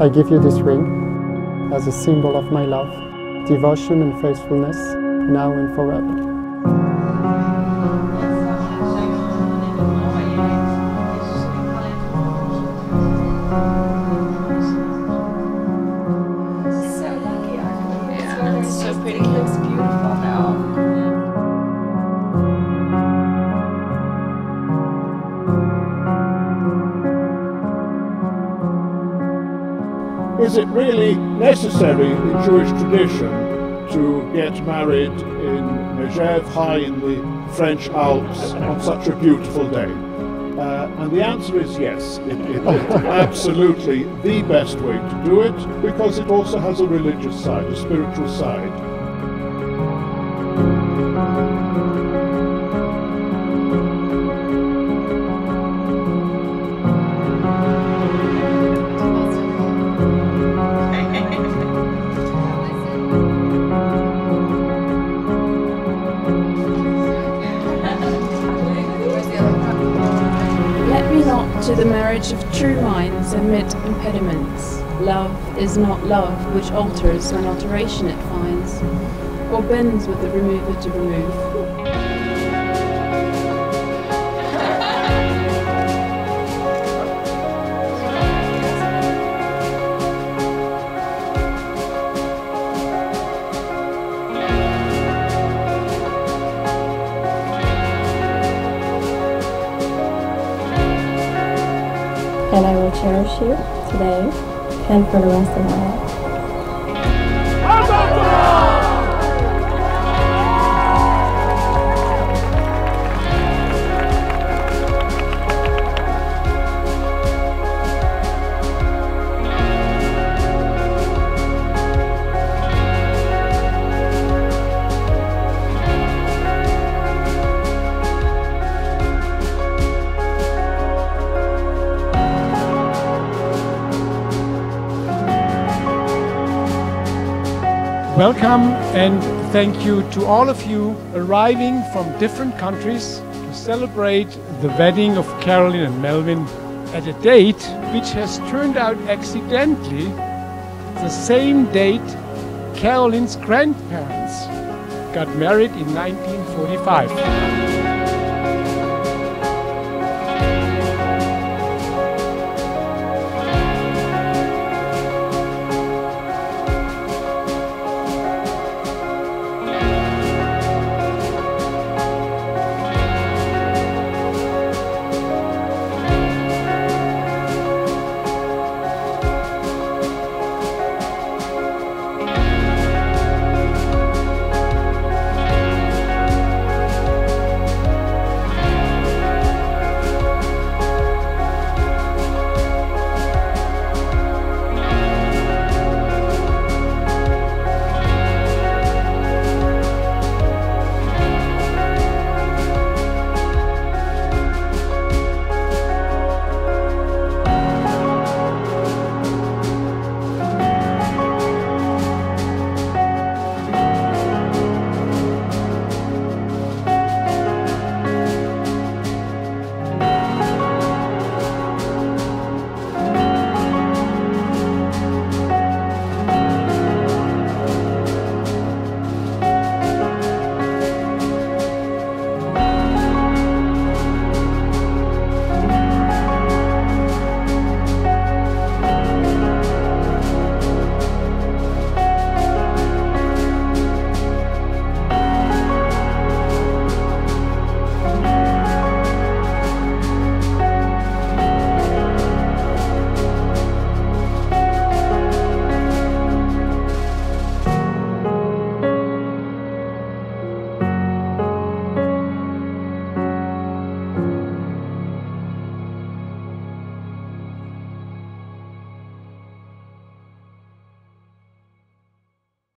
I give you this ring as a symbol of my love, devotion and faithfulness, now and forever. Is it really necessary in Jewish tradition to get married in Megève, high in the French Alps, on such a beautiful day? Uh, and the answer is yes. It, it, it's absolutely the best way to do it because it also has a religious side, a spiritual side. The marriage of true minds admit impediments. Love is not love which alters when alteration it finds, or bends with the remover to remove. And I will cherish you today and for the rest of my life. Welcome and thank you to all of you arriving from different countries to celebrate the wedding of Carolyn and Melvin at a date which has turned out accidentally the same date Carolyn's grandparents got married in 1945.